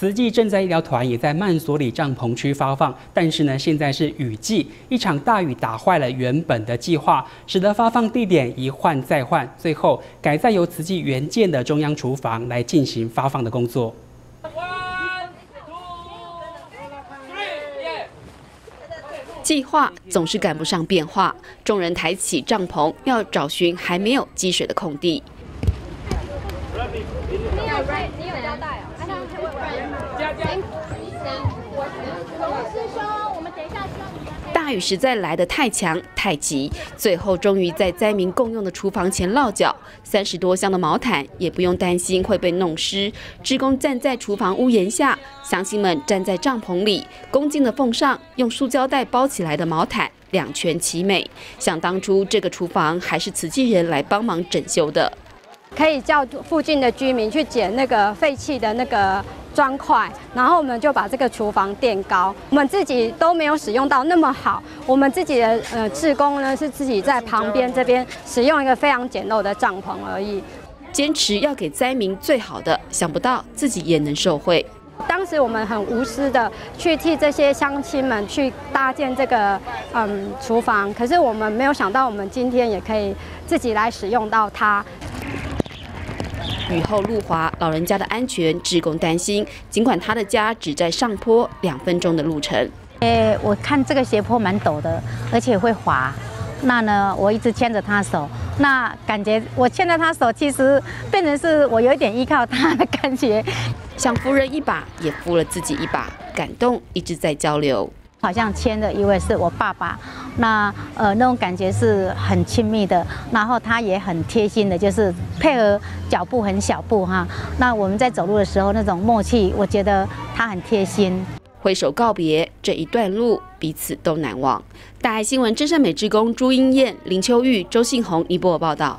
慈济赈灾医疗团也在曼索里帐篷区发放，但是呢，现在是雨季，一场大雨打坏了原本的计划，使得发放地点一换再换，最后改在由慈济援建的中央厨房来进行发放的工作。计划总是赶不上变化，众人抬起帐篷，要找寻还没有积水的空地。大雨实在来得太强太急，最后终于在灾民共用的厨房前落脚。三十多箱的毛毯也不用担心会被弄湿。职工站在厨房屋檐下，乡亲们站在帐篷里，恭敬地奉上用塑胶袋包起来的毛毯，两全其美。想当初这个厨房还是慈济人来帮忙整修的，可以叫附近的居民去捡那个废弃的那个。砖块，然后我们就把这个厨房垫高。我们自己都没有使用到那么好，我们自己的呃职工呢是自己在旁边这边使用一个非常简陋的帐篷而已。坚持要给灾民最好的，想不到自己也能受惠。当时我们很无私的去替这些乡亲们去搭建这个嗯厨房，可是我们没有想到，我们今天也可以自己来使用到它。雨后路滑，老人家的安全，职工担心。尽管他的家只在上坡两分钟的路程。诶，我看这个斜坡蛮陡的，而且会滑。那呢，我一直牵着他手，那感觉我牵着他手，其实变成是我有一点依靠他的感觉。想扶人一把，也扶了自己一把，感动一直在交流。好像牵的一位是我爸爸，那呃那种感觉是很亲密的，然后他也很贴心的，就是配合脚步很小步哈。那我们在走路的时候那种默契，我觉得他很贴心。挥手告别这一段路，彼此都难忘。大爱新闻真善美之工朱英燕、林秋玉、周信宏一波报道。